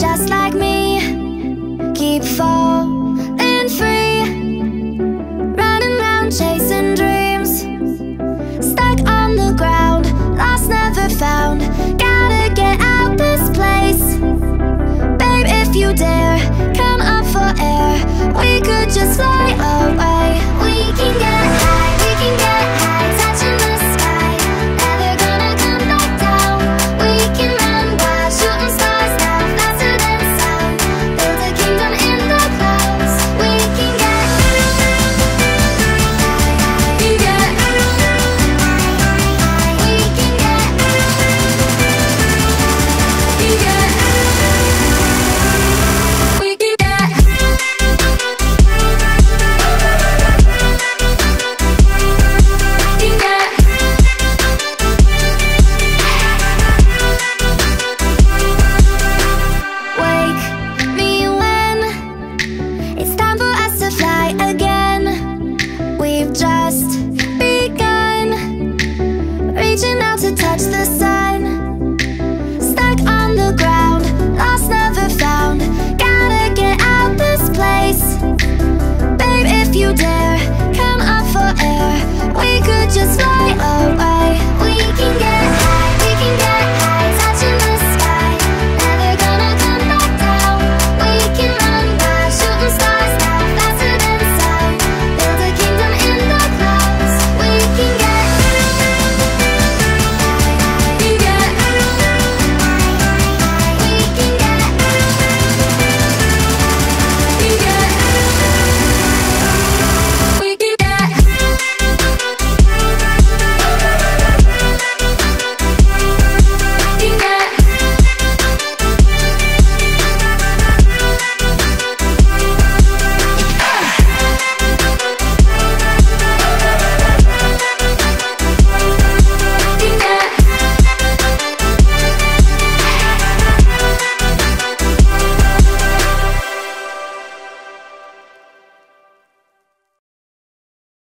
just like